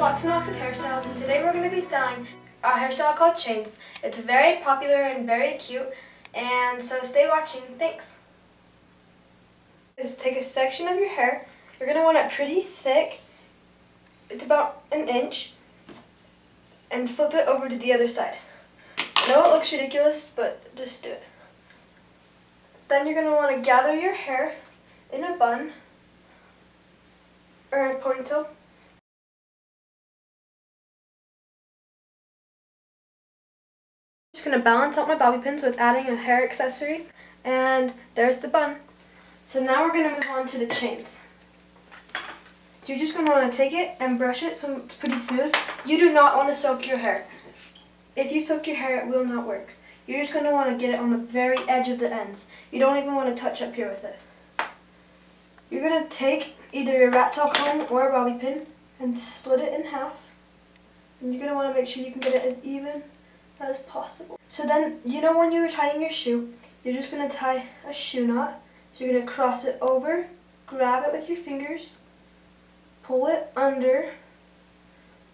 lots and lots of hairstyles and today we're going to be styling a hairstyle called chains. It's very popular and very cute and so stay watching. Thanks. Just take a section of your hair. You're going to want it pretty thick. It's about an inch and flip it over to the other side. I know it looks ridiculous but just do it. Then you're going to want to gather your hair in a bun or a ponytail just going to balance out my bobby pins with adding a hair accessory. And there's the bun. So now we're going to move on to the chains. So you're just going to want to take it and brush it so it's pretty smooth. You do not want to soak your hair. If you soak your hair, it will not work. You're just going to want to get it on the very edge of the ends. You don't even want to touch up here with it. You're going to take either your rat tail comb or a bobby pin and split it in half. And you're going to want to make sure you can get it as even as possible. So then, you know when you were tying your shoe, you're just going to tie a shoe knot. So you're going to cross it over, grab it with your fingers, pull it under,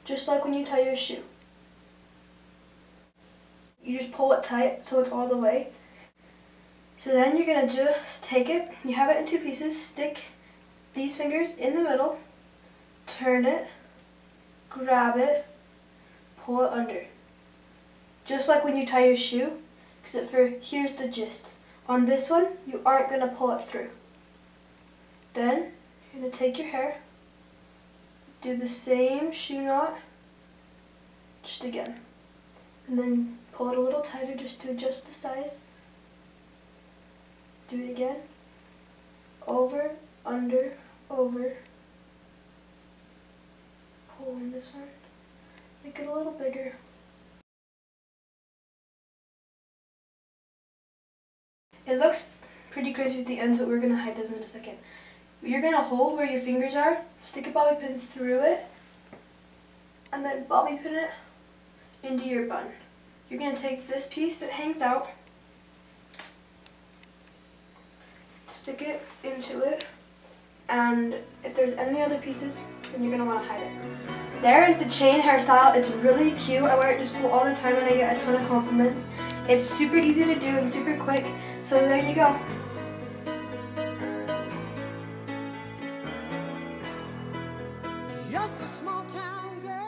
just like when you tie your shoe. You just pull it tight so it's all the way. So then you're going to just take it, you have it in two pieces, stick these fingers in the middle, turn it, grab it, pull it under. Just like when you tie your shoe, except for here's the gist. On this one, you aren't going to pull it through. Then, you're going to take your hair, do the same shoe knot, just again. And then pull it a little tighter just to adjust the size. Do it again. Over, under, over. Pull in this one. Make it a little bigger. It looks pretty crazy at the ends, but we're going to hide those in a second. You're going to hold where your fingers are, stick a bobby pin through it, and then bobby pin it into your bun. You're going to take this piece that hangs out, stick it into it, and if there's any other pieces, then you're going to want to hide it. There is the chain hairstyle. It's really cute. I wear it to school all the time and I get a ton of compliments. It's super easy to do and super quick. So there you go. Just a small town girl.